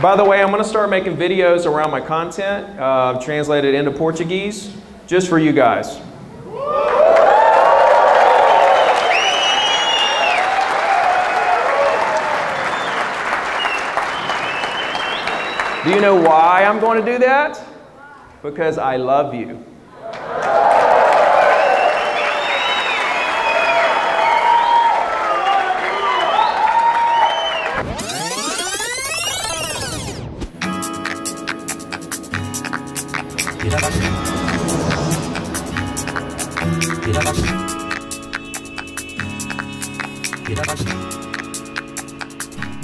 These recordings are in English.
By the way, I'm going to start making videos around my content, uh, translated into Portuguese, just for you guys. Do you know why I'm going to do that? Because I love you.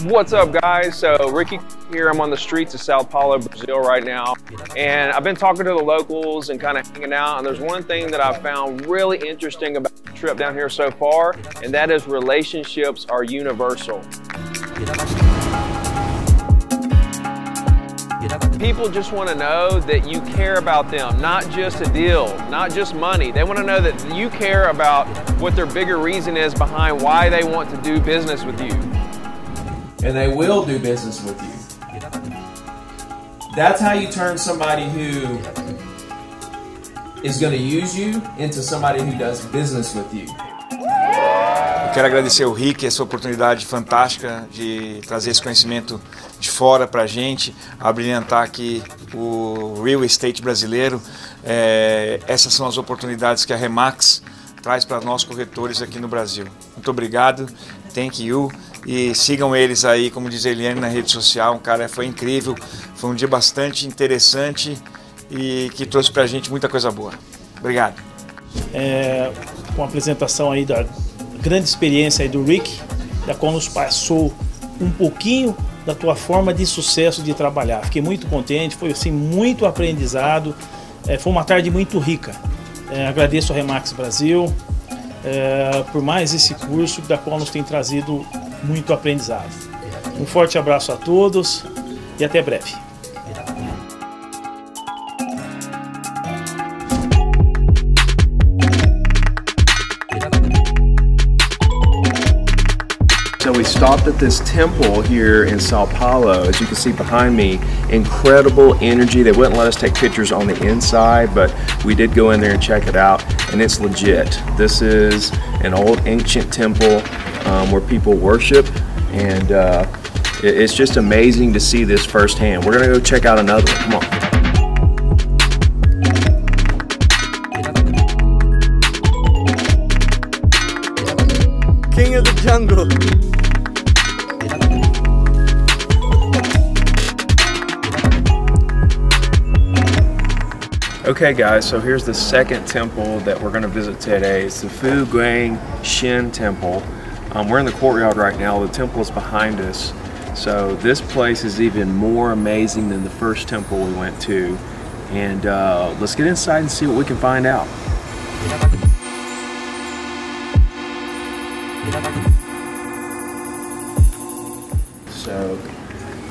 What's up guys? So Ricky here, I'm on the streets of Sao Paulo, Brazil right now. And I've been talking to the locals and kind of hanging out. And there's one thing that I've found really interesting about the trip down here so far, and that is relationships are universal. People just want to know that you care about them, not just a deal, not just money. They want to know that you care about what their bigger reason is behind why they want to do business with you and they will do business with you. That's how you turn somebody who is going to use you into somebody who does business with you. Eu quero agradecer ao Rick essa oportunidade fantástica de trazer esse conhecimento de fora para a gente, abrilhantar aqui o real estate brasileiro. É, essas são as oportunidades que a Remax traz para nós corretores aqui no Brasil. Muito obrigado, thank you. E sigam eles aí, como diz a Eliane na rede social, um cara foi incrível, foi um dia bastante interessante e que trouxe pra gente muita coisa boa. Obrigado. É, a apresentação aí da grande experiência aí do Rick, da qual nos passou um pouquinho da tua forma de sucesso de trabalhar. Fiquei muito contente, foi assim muito aprendizado, é, foi uma tarde muito rica. É, agradeço ao Remax Brasil é, por mais esse curso da qual nos tem trazido muito aprendizado. Um forte abraço a todos e até breve. We stopped at this temple here in Sao Paulo. As you can see behind me, incredible energy. They wouldn't let us take pictures on the inside, but we did go in there and check it out, and it's legit. This is an old ancient temple um, where people worship, and uh, it's just amazing to see this firsthand. We're gonna go check out another one. Come on. King of the jungle. Okay guys, so here's the second temple that we're gonna visit today. It's the Fo Guang Shan Temple. Um, we're in the courtyard right now. The temple is behind us. So this place is even more amazing than the first temple we went to. And uh, let's get inside and see what we can find out.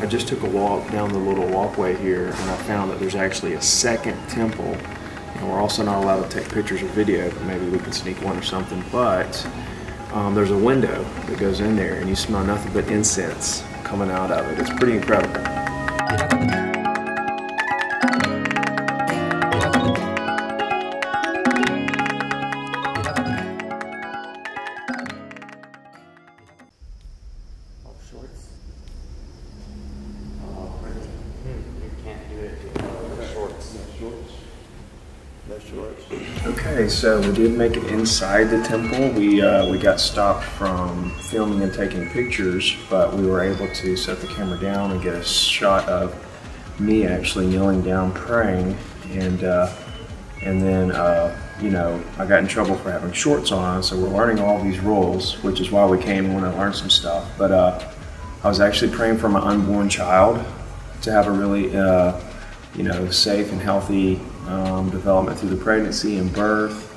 I just took a walk down the little walkway here and I found that there's actually a second temple. And we're also not allowed to take pictures or video, but maybe we can sneak one or something. But um, there's a window that goes in there and you smell nothing but incense coming out of it. It's pretty incredible. So we did make it inside the temple. We uh, we got stopped from filming and taking pictures, but we were able to set the camera down and get a shot of me actually kneeling down praying, and uh, and then uh, you know I got in trouble for having shorts on, so we're learning all these rules, which is why we came and want to learn some stuff. But uh, I was actually praying for my unborn child to have a really uh, you know safe and healthy um, development through the pregnancy and birth.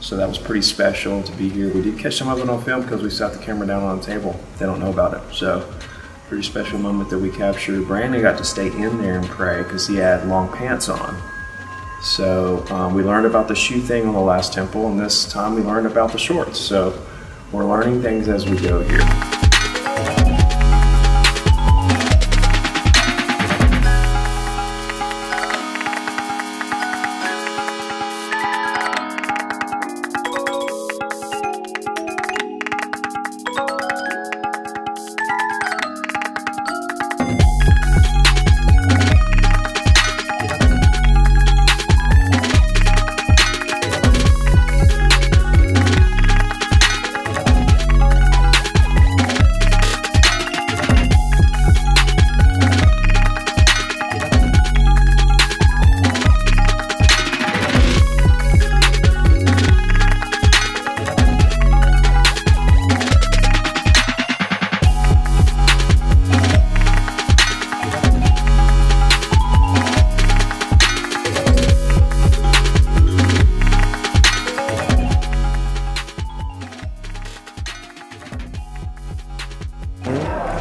So that was pretty special to be here. We did catch some of it on film because we set the camera down on the table. They don't know about it. So pretty special moment that we captured. Brandon got to stay in there and pray because he had long pants on. So um, we learned about the shoe thing on the last temple, and this time we learned about the shorts. So we're learning things as we go here.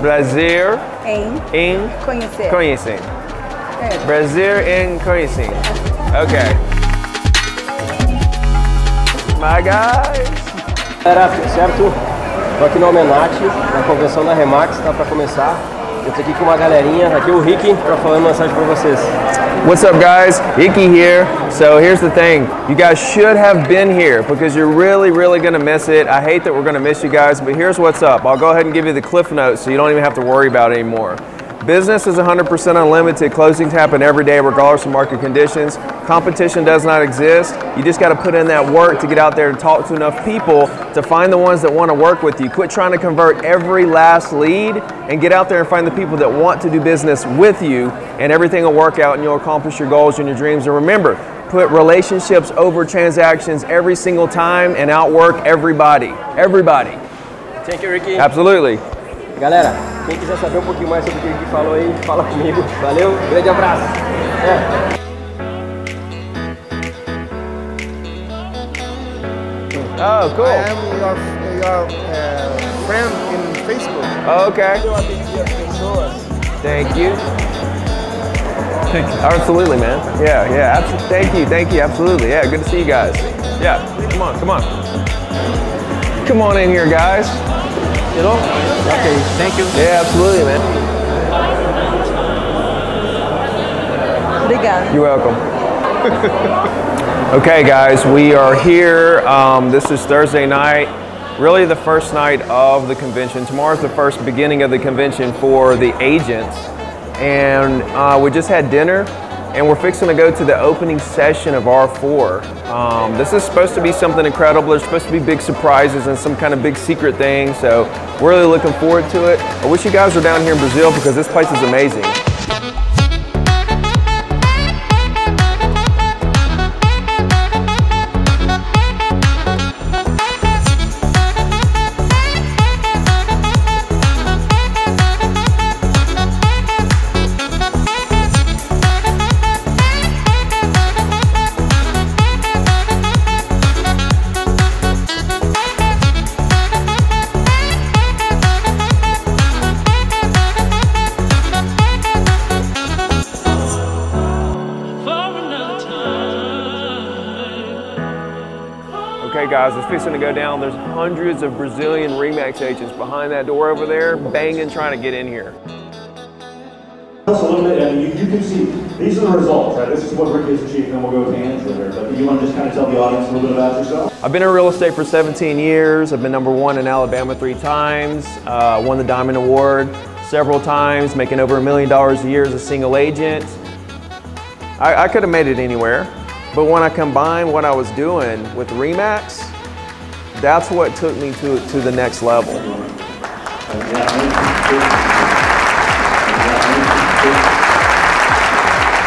Prazer em em conhecer. conhecer. É. Prazer em conhecer. Okay. My guys. Galera, certo? Tô aqui no Almenate, na convenção da Remax, tá pra começar. Eu tô aqui com uma galerinha, aqui é o Rick, pra falar uma mensagem pra vocês. What's up, guys? Ricky here. So here's the thing: you guys should have been here because you're really, really gonna miss it. I hate that we're gonna miss you guys, but here's what's up. I'll go ahead and give you the cliff notes so you don't even have to worry about it anymore. Business is 100% unlimited. Closings happen every day, regardless of market conditions. Competition does not exist. You just got to put in that work to get out there and talk to enough people to find the ones that want to work with you. Quit trying to convert every last lead and get out there and find the people that want to do business with you, and everything will work out and you'll accomplish your goals and your dreams. And remember, put relationships over transactions every single time and outwork everybody. Everybody. Thank you, Ricky. Absolutely. Galera, quem quiser saber um pouquinho mais sobre o que o Ricky falou aí, fala comigo. Valeu, grande abraço. É. Oh, cool. I am your, your uh, friend in Facebook. Okay. Thank you. Thank you. Absolutely, man. Yeah, yeah. Abs- thank you, thank you. Absolutely. Yeah, good to see you guys. Yeah. Come on, come on. Come on in here, guys. You know? Ok, thank you. Yeah, absolutely, man. Obrigada. You're welcome. okay, guys, we are here. Um, this is Thursday night, really the first night of the convention. Tomorrow's the first beginning of the convention for the agents. And uh, we just had dinner, and we're fixing to go to the opening session of R4. Um, this is supposed to be something incredible. There's supposed to be big surprises and some kind of big secret thing. So, we're really looking forward to it. I wish you guys were down here in Brazil because this place is amazing. Guys, it's fixing to go down. There's hundreds of Brazilian Remax agents behind that door over there, banging, trying to get in here. Just a little bit, and you, you can see, these are the results, right? This is what Rick has achieved, and we'll go with Angela here. But you want to just kind of tell the audience a little bit about yourself? I've been in real estate for 17 years. I've been number one in Alabama three times, uh, won the Diamond Award several times, making over a million dollars a year as a single agent. I, I could have made it anywhere, but when I combined what I was doing with Remax, that's what took me to, to the next level.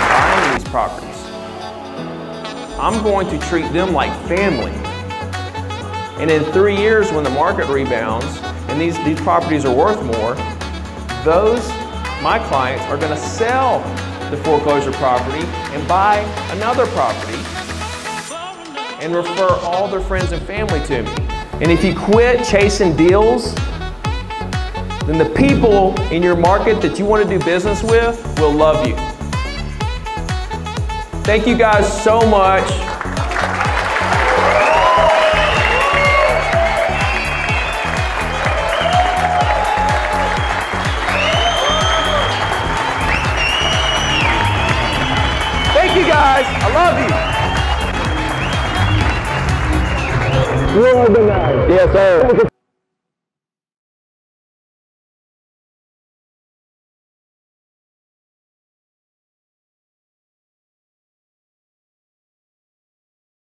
buying these properties, I'm going to treat them like family. And in three years, when the market rebounds and these, these properties are worth more, those, my clients, are going to sell the foreclosure property and buy another property and refer all their friends and family to me. And if you quit chasing deals, then the people in your market that you want to do business with will love you. Thank you guys so much. Thank you guys. I love you. The. Yes, sir.